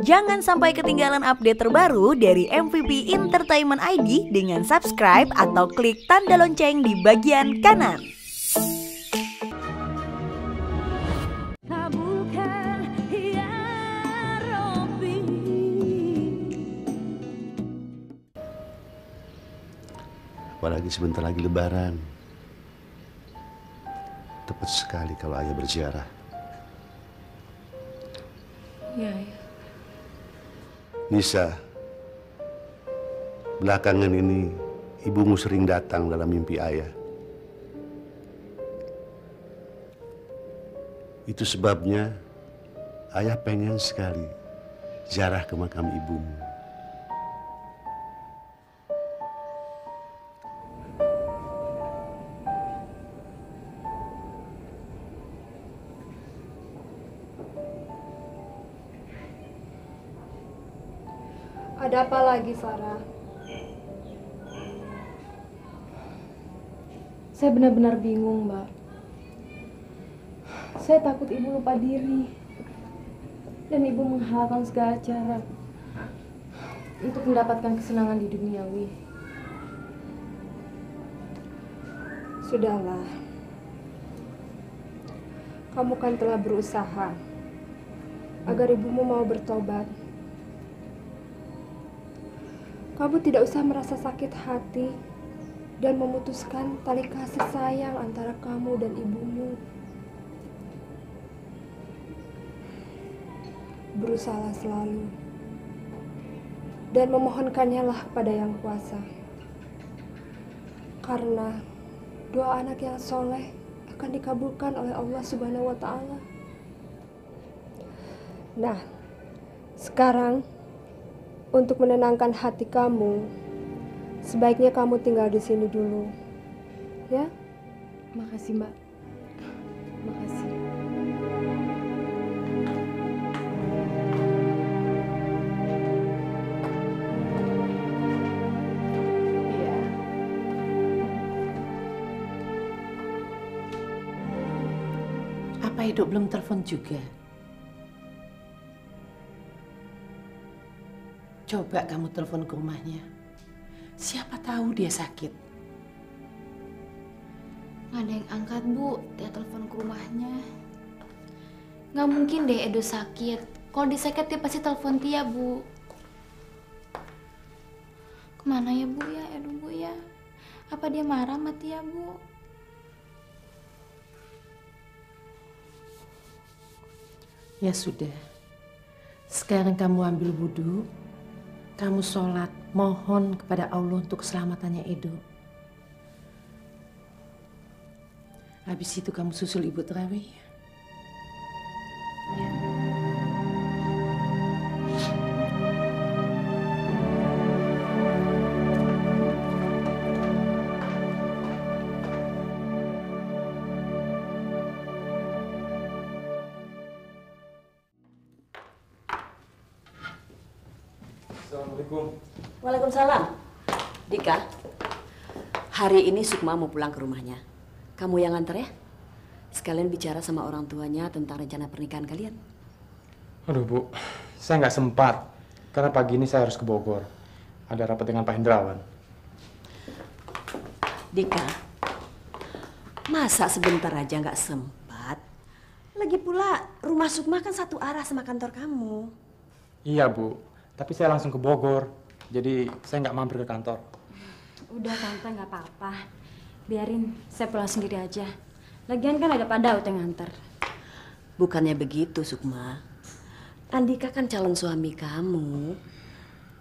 Jangan sampai ketinggalan update terbaru dari MVP Entertainment ID dengan subscribe atau klik tanda lonceng di bagian kanan. Apalagi sebentar lagi lebaran. Tepat sekali kalau ayah berziarah. Iya, ya. Nisa, belakangan ini ibumu sering datang dalam mimpi ayah. Itu sebabnya ayah pengen sekali ziarah ke makam ibumu. Ada apa lagi, Sarah? Saya benar-benar bingung, Mbak. Saya takut ibu lupa diri. Dan ibu menghalalkan segala cara untuk mendapatkan kesenangan di duniawi. Sudahlah. Kamu kan telah berusaha agar ibumu mau bertobat. Kamu tidak usah merasa sakit hati dan memutuskan tali kasih sayang antara kamu dan ibumu. Berusaha selalu dan memohonkannya lah pada yang kuasa. Karena doa anak yang soleh akan dikabulkan oleh Allah Subhanahu wa Ta'ala. Nah, sekarang untuk menenangkan hati kamu, sebaiknya kamu tinggal di sini dulu. Ya? Makasih, Mbak. Makasih. Iya. Apa hidup belum telepon juga? Coba kamu telepon ke rumahnya. Siapa tahu dia sakit. Nggak ada yang angkat, Bu. Dia telepon ke rumahnya. Nggak mungkin deh Edo sakit. Kalau dia sakit, dia pasti telepon Tia, Bu. Ke mana ya, Bu, ya? Edo, Bu, ya? Apa dia marah sama Tia, Bu? Ya sudah. Sekarang kamu ambil wudhu. Kamu sholat, mohon kepada Allah untuk keselamatannya Edo. Habis itu kamu susul ibu terawih. Assalamualaikum. Waalaikumsalam. Dika, hari ini Sukma mau pulang ke rumahnya. Kamu yang antar ya? Sekalian bicara sama orang tuanya tentang rencana pernikahan kalian. Aduh Bu, saya nggak sempat. Karena pagi ini saya harus ke Bogor. Ada rapat dengan Pak Hendrawan. Dika, masa sebentar aja nggak sempat? Lagi pula rumah Sukma kan satu arah sama kantor kamu. Iya Bu, tapi saya langsung ke Bogor. Jadi saya nggak mampir ke kantor. Udah tante nggak apa-apa. Biarin saya pulang sendiri aja. Lagian kan ada Pak Daud yang nganter. Bukannya begitu, Sukma. Andika kan calon suami kamu.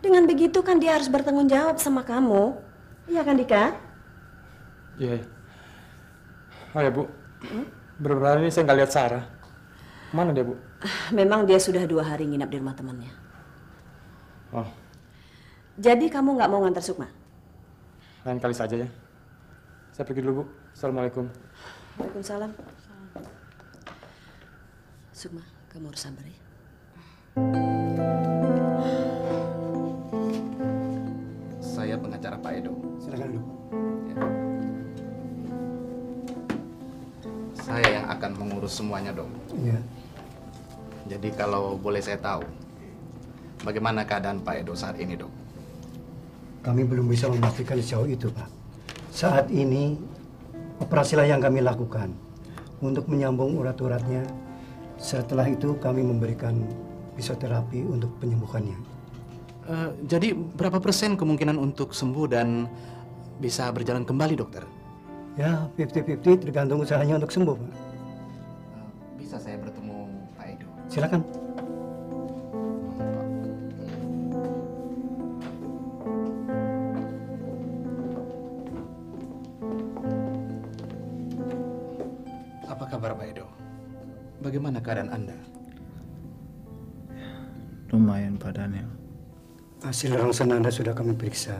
Dengan begitu kan dia harus bertanggung jawab sama kamu. Iya kan, Dika? Iya. iya. Oh ya Bu, beberapa hari ini saya nggak lihat Sarah. Mana dia Bu? Memang dia sudah dua hari nginap di rumah temannya. Oh, Jadi kamu nggak mau ngantar Sukma? lain kali saja ya. Saya pergi dulu Bu. Assalamualaikum. Waalaikumsalam. Sukma, kamu harus sabar ya. Saya pengacara Pak Edo. Silakan duduk. Ya. Saya yang akan mengurus semuanya, Dok. Iya. Jadi kalau boleh saya tahu, bagaimana keadaan Pak Edo saat ini, dok? Kami belum bisa memastikan sejauh itu, Pak. Saat ini, operasilah yang kami lakukan untuk menyambung urat-uratnya. Setelah itu kami memberikan fisioterapi untuk penyembuhannya. Eh, jadi berapa persen kemungkinan untuk sembuh dan bisa berjalan kembali, dokter? Ya, 50-50 tergantung usahanya untuk sembuh, Pak. Bisa saya bertemu Pak Edo? Silakan. Bagaimana keadaan Anda? Lumayan Pak Daniel. Hasil rongsen Anda sudah kami periksa.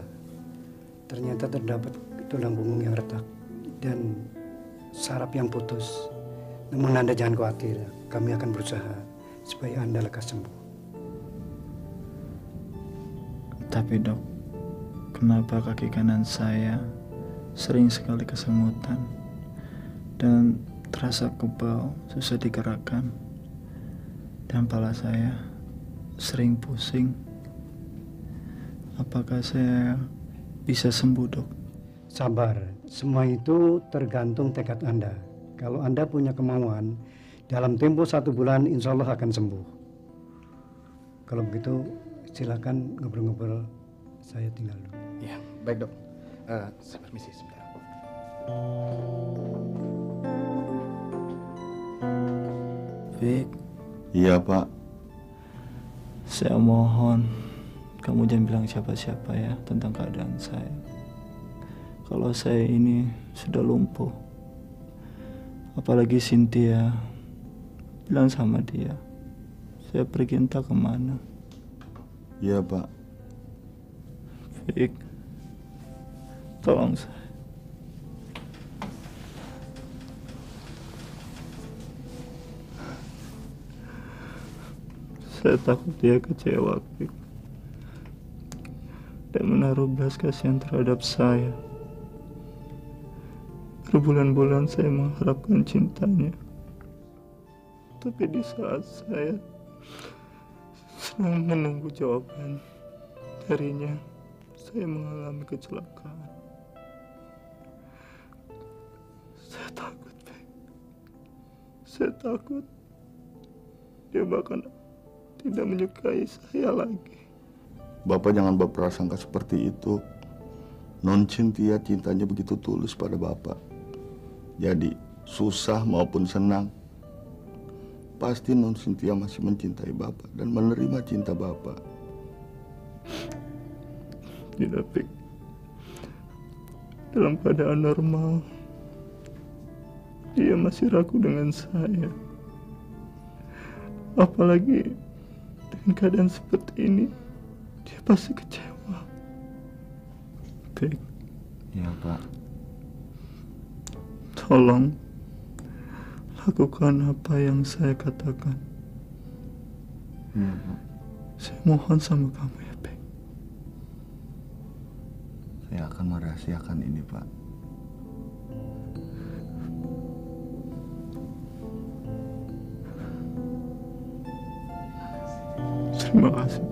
Ternyata terdapat tulang punggung yang retak dan saraf yang putus. Namun Anda jangan khawatir, kami akan berusaha supaya Anda lekas sembuh. Tapi dok, kenapa kaki kanan saya sering sekali kesemutan dan terasa kebal, susah digerakkan. Dan kepala saya sering pusing. Apakah saya bisa sembuh, dok? Sabar, semua itu tergantung tekad Anda. Kalau Anda punya kemauan, dalam tempo satu bulan insya Allah akan sembuh. Kalau begitu, silakan ngobrol-ngobrol. Saya tinggal dulu. Ya, baik dok. Eh, saya permisi sebentar. Vic, Iya, Pak. saya mohon kamu jangan bilang siapa-siapa ya tentang keadaan saya. Kalau saya ini sudah lumpuh. Apalagi Cynthia bilang sama dia, saya pergi entah ke mana. Iya, Pak. Vic, tolong saya. Saya takut dia kecewa. Dan menaruh belas kasihan terhadap saya. Berbulan-bulan saya mengharapkan cintanya. Tapi di saat saya sedang menunggu jawaban darinya, saya mengalami kecelakaan. Saya takut. Saya takut dia bahkan tidak menyukai saya lagi. Bapak jangan berprasangka seperti itu. Non Cynthia cintanya begitu tulus pada Bapak. Jadi, susah maupun senang, pasti Non Cynthia masih mencintai Bapak dan menerima cinta Bapak. Tidak, Vic. Dalam keadaan normal, dia masih ragu dengan saya. Apalagi dengan keadaan seperti ini, dia pasti kecewa. Vic, Ya, Pak. tolong lakukan apa yang saya katakan. Iya, Pak. Saya mohon sama kamu ya, Vic. Saya akan merahasiakan ini, Pak. máximo.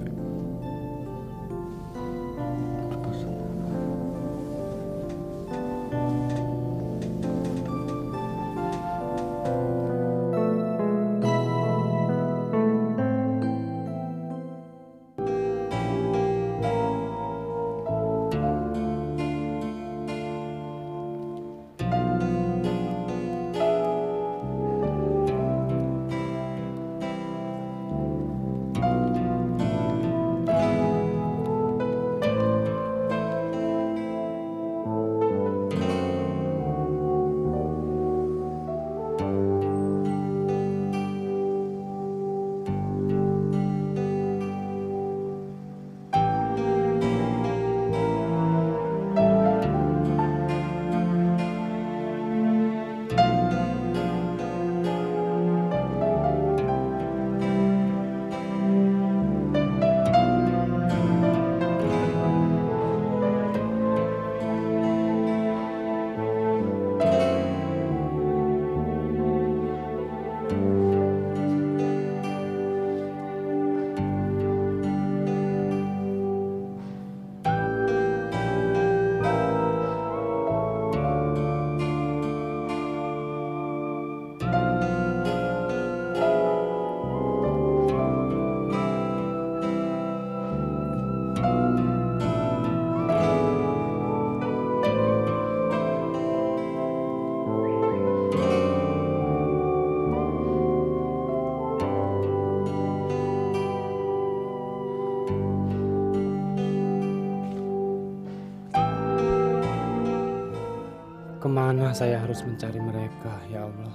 Ke mana saya harus mencari mereka, ya Allah?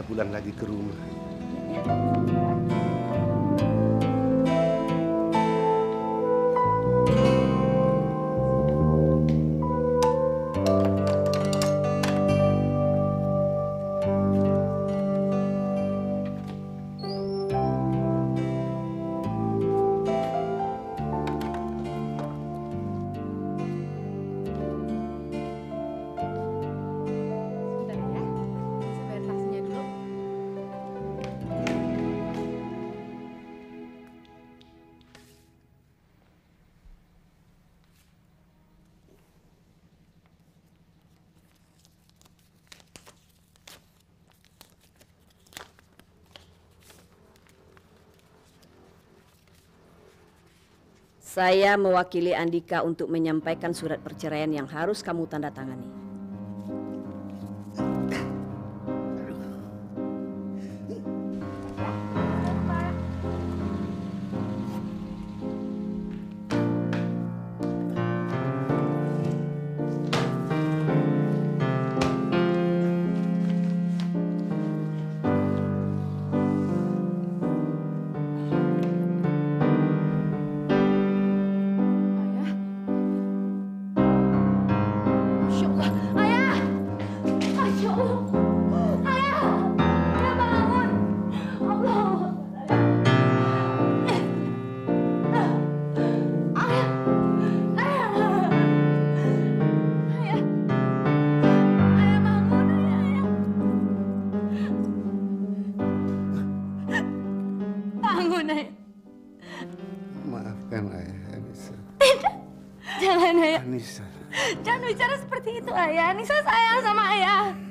Bisa pulang lagi ke rumah. Saya mewakili Andika untuk menyampaikan surat perceraian yang harus kamu tanda tangani. Jangan, ayah! Anissa. Jangan bicara seperti itu, ayah. Nisa sayang sama ayah.